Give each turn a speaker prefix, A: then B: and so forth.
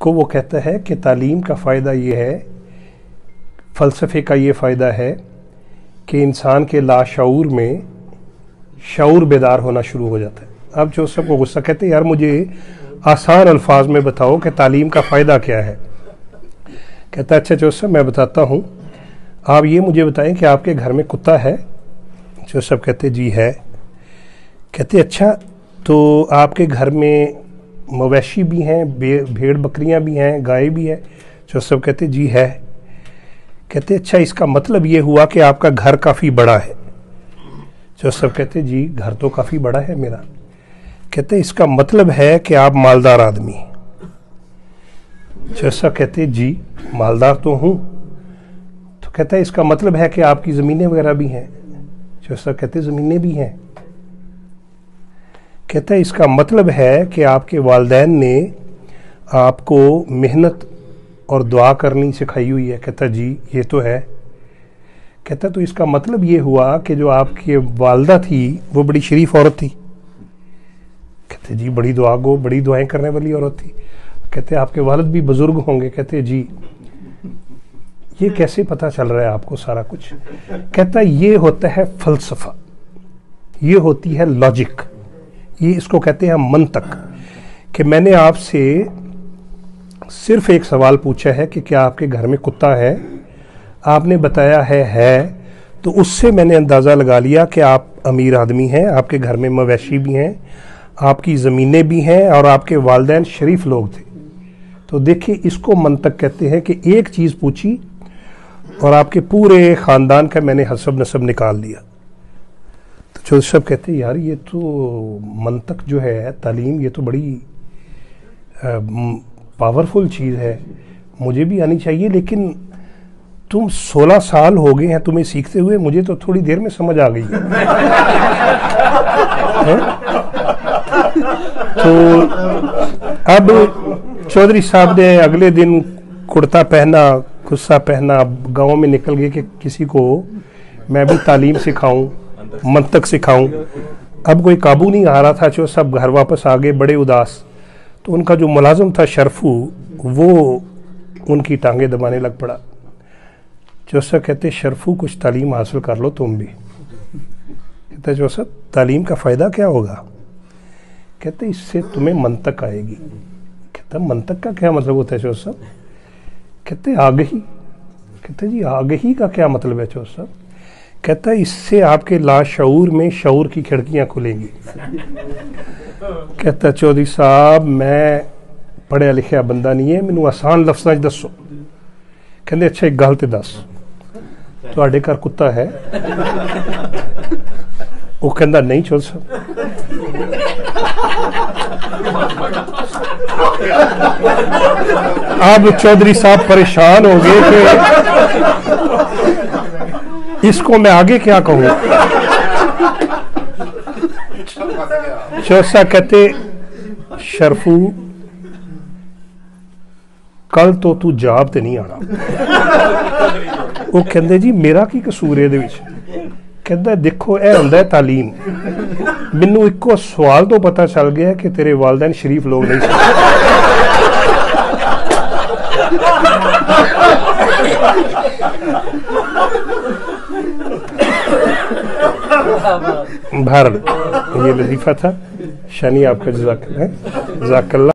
A: को वो कहता है कि तालीम का फ़ायदा ये है, फ़लसफ़े का ये फ़ायदा है कि इंसान के लाशूर में शूर बेदार होना शुरू हो जाता है। अब जो सबको गुस्सा कहते हैं, यार मुझे आसान अल्फाज में बताओ कि तालीम का फ़ायदा क्या है? कहता अच्छा जोसफ, मैं बताता हूँ। आप ये मुझे बताएँ कि आपके घर में कुत्ता है? जोसफ कहते, जी है। कहते अच्छा तो आपके घर में मवेशी भी हैं भेड़ बकरियाँ भी हैं, गाय भी है जोसफ कहते, जी है। कहते अच्छा इसका मतलब ये हुआ कि आपका घर काफ़ी बड़ा है। जोसफ कहते, जी, घर तो काफ़ी बड़ा है मेरा। कहते, इसका मतलब है कि आप मालदार आदमी जैसा कहते, जी, मालदार तो हूँ। तो कहता है, इसका मतलब है कि आपकी ज़मीनें वगैरह भी हैं। जैसा कहते, ज़मीनें भी हैं। कहता है, इसका मतलब है कि आपके वालदेन ने आपको मेहनत और दुआ करनी सिखाई हुई है। कहता, जी, ये तो है। कहता तो इसका मतलब ये हुआ कि जो आपकी वालदा थी, वो बड़ी शरीफ औरत थी। कहते, जी, बड़ी दुआ गो, बड़ी दुआएँ करने वाली औरत थी। कहते, आपके वालद भी बुज़ुर्ग होंगे। कहते, जी। ये कैसे पता चल रहा है आपको सारा कुछ? कहता, ये होता है फलसफा। ये होती है लॉजिक। ये इसको कहते हैं मन तक कि मैंने आपसे सिर्फ़ एक सवाल पूछा है कि क्या आपके घर में कुत्ता है? आपने बताया है है। तो उससे मैंने अंदाज़ा लगा लिया कि आप अमीर आदमी हैं, आपके घर में मवेशी भी हैं, आपकी ज़मीनें भी हैं और आपके वालदेन शरीफ लोग थे। तो देखिए, इसको मंतक कहते हैं कि एक चीज़ पूछी और आपके पूरे ख़ानदान का मैंने हसब नसब निकाल दिया तो सब कहते हैं, यार, ये तो मंतक जो है, तालीम, ये तो बड़ी पावरफुल चीज़ है। मुझे भी आनी चाहिए, लेकिन तुम 16 साल हो गए हैं तुम्हें सीखते हुए, मुझे तो थोड़ी देर में समझ आ गई है? तो अब चौधरी साहब ने अगले दिन कुर्ता पहना, गुस्सा पहना, गाँव में निकल गए कि किसी को मैं भी तालीम सिखाऊं। मंतक सिखाऊं। अब कोई काबू नहीं आ रहा था, जो सब घर वापस आ गए बड़े उदास। तो उनका जो मुलाजम था शरफू, वो उनकी टांगे दबाने लग पड़ा। जोसफ कहते, शरफू, कुछ तालीम हासिल कर लो तुम भी। कहते, जोसफ, तालीम का फ़ायदा क्या होगा? कहते, इससे तुम्हें मंतक आएगी। कहता, मंतक का क्या मतलब होता है, जोसफ? कहते आगही कहते, जी आगही का क्या मतलब है, जोसफ? कहता है, इससे आपके लाशूर में शऊर की खिड़कियाँ खुलेंगी। कहता चौधरी साहब, मैं पढ़िया लिखिया बंदा नहीं है, मैनू आसान लफ्जा दसो कहते अच्छा एक गल तो दस थोड़े घर कुत्ता है। वो कहता नहीं, चौधरी साहब। अब चौधरी साहब परेशान हो गए इसको मैं आगे क्या कहूँ? चौसा कहते, शरफू, कल तो तू जाब ते नहीं आना। वो कहते जी, मेरा की कसूर है कहता देखो यह होंगे तालीम। मैनू इको सवाल तो पता चल गया कि तेरे वालदेन शरीफ लोग नहीं भारत ये लजीफा था। शनि आपका जजाक जजाकल्ला।